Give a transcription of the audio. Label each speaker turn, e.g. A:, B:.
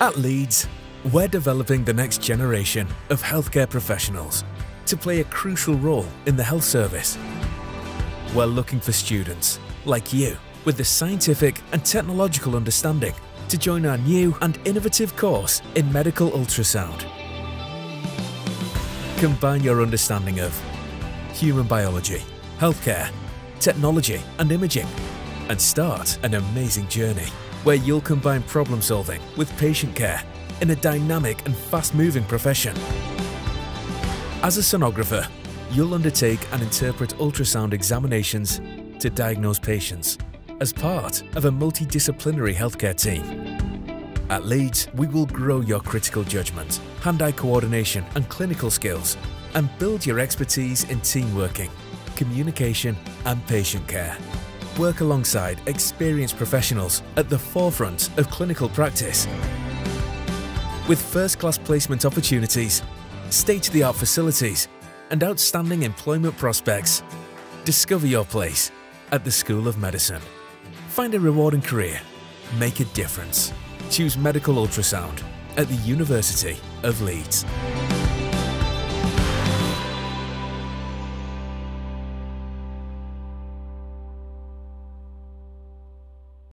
A: At Leeds, we're developing the next generation of healthcare professionals to play a crucial role in the health service. We're looking for students like you with the scientific and technological understanding to join our new and innovative course in medical ultrasound. Combine your understanding of human biology, healthcare, technology and imaging and start an amazing journey where you'll combine problem solving with patient care in a dynamic and fast-moving profession. As a sonographer, you'll undertake and interpret ultrasound examinations to diagnose patients as part of a multidisciplinary healthcare team. At Leeds, we will grow your critical judgment, hand-eye coordination and clinical skills and build your expertise in team working, communication and patient care. Work alongside experienced professionals at the forefront of clinical practice. With first-class placement opportunities, state-of-the-art facilities and outstanding employment prospects, discover your place at the School of Medicine. Find a rewarding career. Make a difference. Choose medical ultrasound at the University of Leeds.